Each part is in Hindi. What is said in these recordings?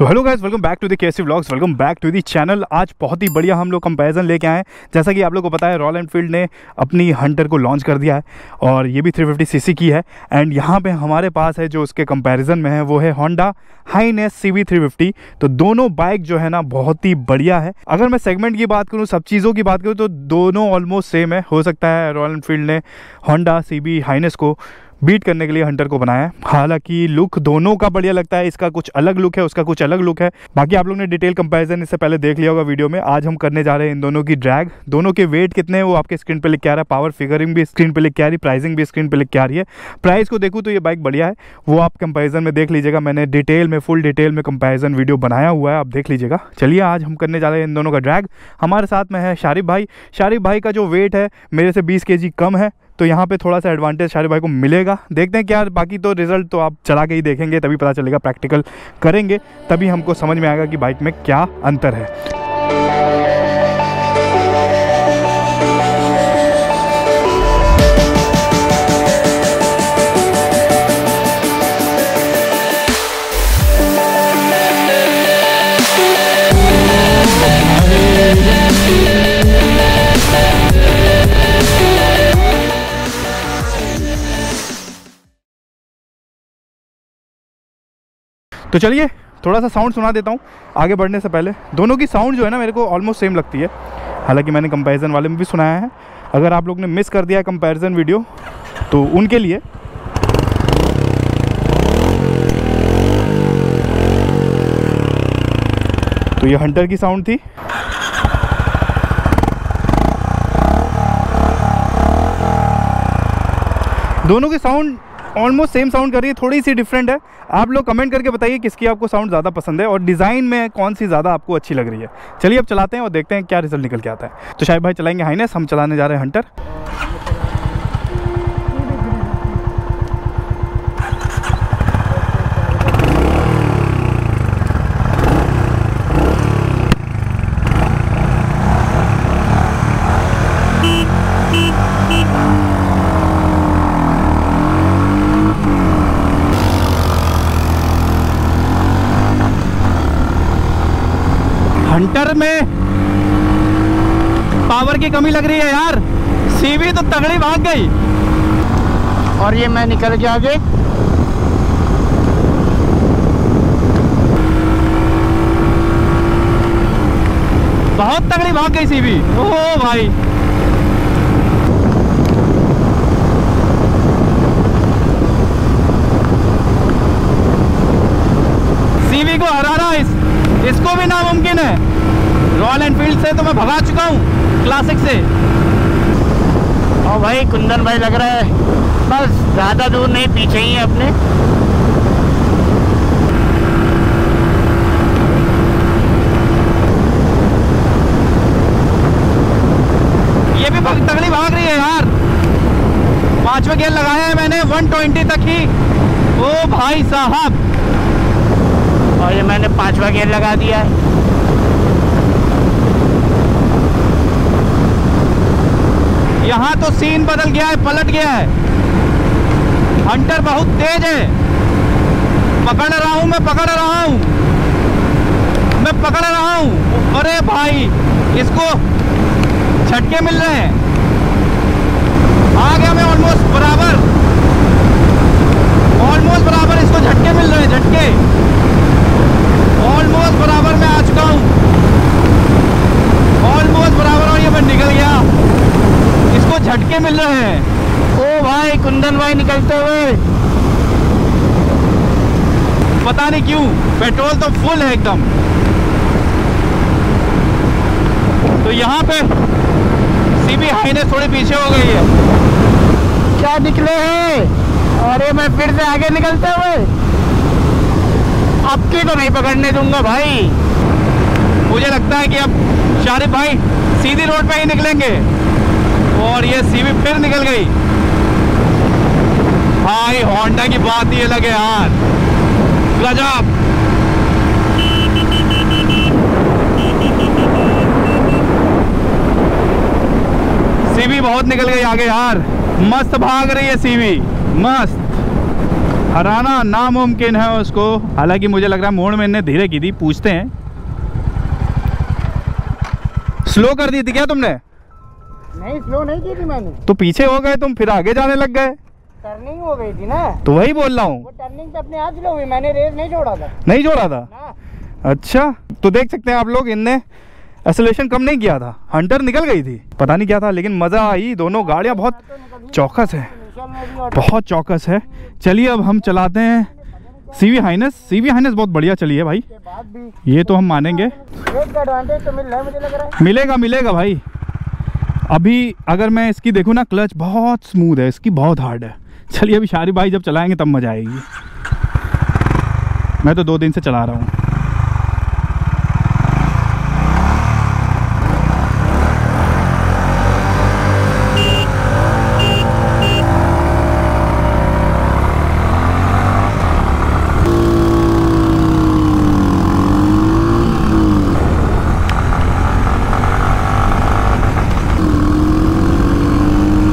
So hello guys welcome back to the KC vlogs welcome back to the channel आज बहुत ही बढ़िया हम लोग कंपैरिजन लेके आए हैं। जैसा कि आप लोग को पता है रॉयल एनफील्ड ने अपनी हंटर को लॉन्च कर दिया है और ये भी 350 सीसी की है। एंड यहाँ पे हमारे पास है जो उसके कंपैरिजन में है, वो है होंडा हाईनेस सी वी तो दोनों बाइक जो है ना, बहुत ही बढ़िया है। अगर मैं सेगमेंट की बात करूँ, सब चीज़ों की बात करूँ तो दोनों ऑलमोस्ट सेम है। हो सकता है रॉयल एनफील्ड ने होंडा सी वी हाईनेस को बीट करने के लिए हंटर को बनाया है। हालाँकि लुक दोनों का बढ़िया लगता है। इसका कुछ अलग लुक है, उसका कुछ अलग लुक है। बाकी आप लोग ने डिटेल कंपैरिजन इससे पहले देख लिया होगा वीडियो में। आज हम करने जा रहे हैं इन दोनों की ड्रैग दोनों के वेट कितने हैं वो आपके स्क्रीन पे लिख के आ रहा है। पावर फिगरिंग भी स्क्रीन पर लिख के आ रही प्राइसिंग भी स्क्रीन पर लिख के आ रही है। प्राइस को देखूँ तो ये बाइक बढ़िया है। वो आप कंपेरिजन में देख लीजिएगा। मैंने डिटेल में फुल डिटेल में कंपेरिजन वीडियो बनाया हुआ है। आप देख लीजिएगा। चलिए आज हम करने जा रहे हैं इन दोनों का ड्रैग हमारे साथ में है शारिफ भाई। शारिफ भाई का जो वेट है, मेरे से बीस के कम है। तो यहाँ पे थोड़ा सा एडवांटेज शाहरुख भाई को मिलेगा। देखते हैं क्या बाकी तो रिज़ल्ट तो आप चला के ही देखेंगे, तभी पता चलेगा प्रैक्टिकल करेंगे, तभी हमको समझ में आएगा कि बाइक में क्या अंतर है। तो चलिए, थोड़ा सा साउंड सुना देता हूँ, आगे बढ़ने से पहले। दोनों की साउंड जो है ना, मेरे को ऑलमोस्ट सेम लगती है। हालाँकि मैंने कंपैरिजन वाले में भी सुनाया है। अगर आप लोग ने मिस कर दिया है कंपैरिजन वीडियो तो उनके लिए तो ये हंटर की साउंड थी। दोनों की साउंड ऑलमोस्ट सेम साउंड कर रही है, थोड़ी सी डिफरेंट है। आप लोग कमेंट करके बताइए किसकी आपको साउंड ज़्यादा पसंद है और डिज़ाइन में कौन सी ज़्यादा आपको अच्छी लग रही है। चलिए अब चलाते हैं और देखते हैं क्या रिज़ल्ट निकल के आता है। तो शायद भाई चलाएँगे हाइनेस हम चलाने जा रहे हैं हंटर हंटर में पावर की कमी लग रही है यार। सीवी तो तगड़ी भाग गई। और ये मैं निकल गया आगे। बहुत तगड़ी भाग गई सीवी। ओ भाई। सीवी को हरा इसको भी नामुमकिन है। रॉयल एनफील्ड से तो मैं भगा चुका हूँ क्लासिक से। और भाई कुंदन भाई लग रहा है। बस ज़्यादा दूर नहीं पीछे ही है अपने। ये भी तगड़ी भाग रही है यार। पांचवा गेयर लगाया है मैंने 120 तक ही। ओ भाई साहब! और ये मैंने पांचवा गेयर लगा दिया है। यहाँ तो सीन बदल गया है, पलट गया है। हंटर बहुत तेज है। पकड़ रहा हूँ, मैं पकड़ रहा हूँ। मैं पकड़ रहा हूँ। अरे भाई, इसको झटके मिल रहे हैं। आ गया मैं ऑलमोस्ट बराबर। ऑलमोस्ट बराबर इसको झटके मिल रहे हैं, झटके। ऑलमोस्ट बराबर में आ चुका हूँ। ऑलमोस्ट बराबर और ये मैं निकल गया। इसको झटके मिल रहे हैं। ओ भाई कुंदन भाई निकलते हुए। पता नहीं क्यों पेट्रोल तो फुल है एकदम। तो यहाँ पे सीबी हाईने थोड़ी पीछे हो गई है। क्या निकले हैं? अरे मैं फिर से आगे निकलते हुए। आपकी तो नहीं पकड़ने दूँगा भाई। मुझे लगता है कि अब शारिफ भाई सीधी रोड पे ही निकलेंगे। और ये सीवी फिर निकल गई। भाई होंडा की बात ये लगे यार। गजब। सीवी बहुत निकल गई आगे यार। मस्त भाग रही है सीवी। मस्त। हराना नामुमकिन है उसको। हालाँकि मुझे लग रहा है मोड़ में इन्हें धीरे की थी पूछते हैं। स्लो कर दी थी क्या तुमने? नहीं स्लो नहीं की थी मैंने। तो पीछे हो गए तुम फिर आगे जाने लग गए। टर्निंग हो गई थी ना। तो वही बोल रहा हूँ। टर्निंग पे अपने हाथ स्लो हुई मैंने रेस नहीं छोड़ा था। नहीं जोड़ा था? ना। अच्छा तो देख सकते हैं आप लोग इनने एसोलेशन कम नहीं किया था। हंटर निकल गई थी। पता नहीं क्या था लेकिन मज़ा आई दोनों गाड़ियाँ बहुत चौकस है। बहुत चौकस है। चलिए अब हम चलाते हैं। सी वी हाइनस सी वी हाइनस बहुत बढ़िया चली है भाई। ये तो हम मानेंगे। मिलेगा मिलेगा भाई। अभी अगर मैं इसकी देखूँ ना, क्लच बहुत स्मूथ है, इसकी बहुत हार्ड है। चलिए अभी शारी भाई जब चलाएँगे तब मज़ा आएगी। मैं तो दो दिन से चला रहा हूँ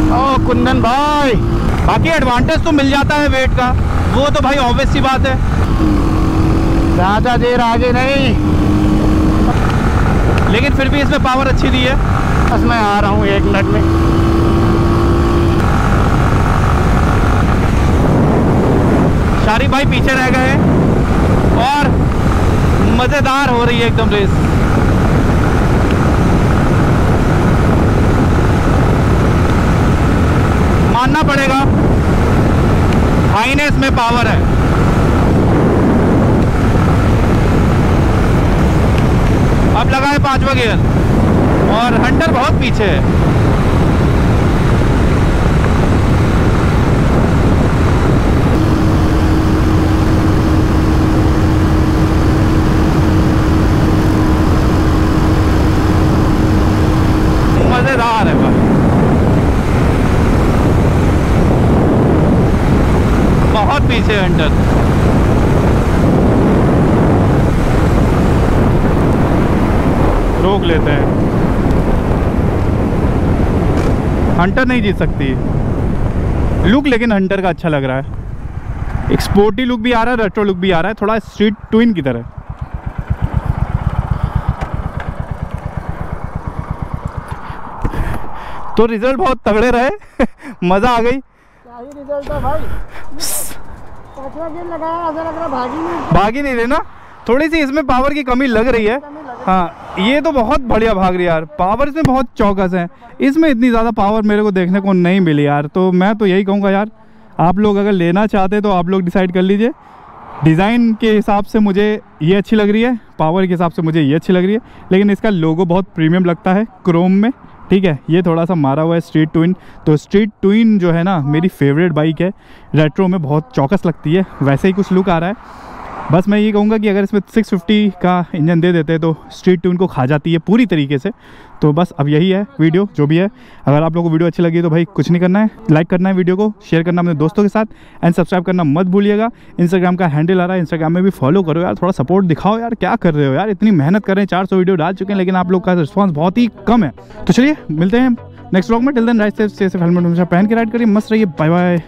ओ कुंदन भाई। बाकी एडवांटेज तो मिल जाता है वेट का। वो तो भाई ऑब्वियस सी बात है। ज़्यादा देर आगे नहीं। लेकिन फिर भी इसमें पावर अच्छी दी है। बस मैं आ रहा हूँ एक मिनट में। शारी भाई पीछे रह गए और मज़ेदार हो रही है एकदम रेस मानना पड़ेगा। हाईनेस में पावर है। अब लगाए पांचवा गियर और हंटर बहुत पीछे है भाई पीछे है हंटर रोक लेते हैं। हंटर नहीं जीत सकती। लुक लेकिन हंटर का अच्छा लग रहा है। एक स्पोर्टी लुक भी आ रहा है रेट्रो लुक भी आ रहा है, थोड़ा स्ट्रीट ट्विन की तरह। तो रिज़ल्ट बहुत तगड़े रहे। मज़ा आ गई। रिज़ल्ट है भाई। पांचवा गेम लगाया ऐसा लग रहा भागी नहीं भाग ही नहीं रहे ना? थोड़ी सी इसमें पावर की कमी लग रही है। हाँ। ये तो बहुत बढ़िया भाग रही है यार। पावर इसमें बहुत चौकस है। इसमें इतनी ज़्यादा पावर मेरे को देखने को नहीं मिली यार। तो मैं तो यही कहूँगा यार आप लोग अगर लेना चाहते तो आप लोग डिसाइड कर लीजिए। डिज़ाइन के हिसाब से मुझे ये अच्छी लग रही है। पावर के हिसाब से मुझे ये अच्छी लग रही है। लेकिन इसका लोगो बहुत प्रीमियम लगता है क्रोम में। ठीक है, ये थोड़ा सा मारा हुआ है स्ट्रीट ट्विन तो स्ट्रीट ट्विन जो है ना, मेरी फेवरेट बाइक है। रेट्रो में बहुत चौकस लगती है, वैसे ही कुछ लुक आ रहा है। बस मैं ये कहूँगा कि अगर इसमें 650 का इंजन दे देते तो स्ट्रीट ट्यून को खा जाती है पूरी तरीके से। तो बस अब यही है वीडियो, जो भी है। अगर आप लोगों को वीडियो अच्छी लगी तो भाई कुछ नहीं करना है। लाइक करना है वीडियो को शेयर करना अपने दोस्तों के साथ एंड सब्सक्राइब करना मत भूलिएगा। इंस्टाग्राम का हैंडल आ रहा है इंस्टाग्राम में भी फॉलो करो यार, थोड़ा सपोर्ट दिखाओ यार, क्या कर रहे हो यार? इतनी मेहनत कर रहे हैं, चार वीडियो डाल चुके हैं, लेकिन आप लोग का रिस्पॉन्स बहुत ही कम है। तो चलिए, मिलते हैं। नेक्स्ट ब्लॉग में टिल देन राइट से हेलमेट हमेशा पहन के राइड करिए, मस्त रहिए बाय बाय